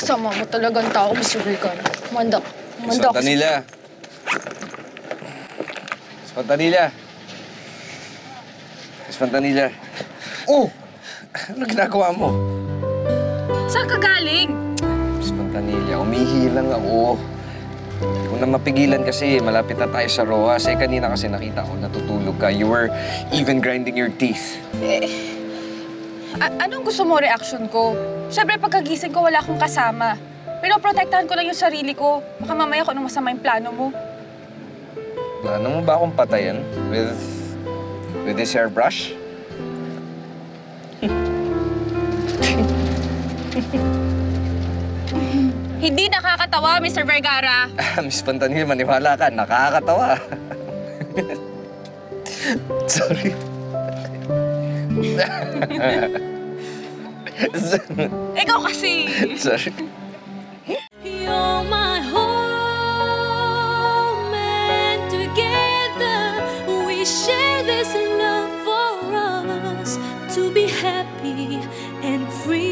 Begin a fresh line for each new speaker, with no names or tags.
Sama mo talagang tao, Mr. Rican. Mandak.
Miss
Mandak.
Pantanilla. Miss Pantanilla. Miss Pantanilla. Oh! Ano ginagawa mo?
Saan ka galing?
Miss Pantanilla, umihi lang ako. Hindi ko na mapigilan kasi malapit na tayo sa Rojas. Eh, kanina kasi nakita ko natutulog ka. You were even grinding your teeth.
A- anong gusto mo reaction ko? Siyempre, pagkagising ko, wala akong kasama. Pero protektahan ko lang yung sarili ko. Baka mamaya kung anong masama yung plano mo.
Plano mo ba akong patayan? With... with this hairbrush?
Hindi nakakatawa, Mr. Vergara.
Miss Pantanilla, maniwala ka. Nakakatawa. Sorry.
Ikaw kasi!
Sorry.
see. share this love for us to be happy and free.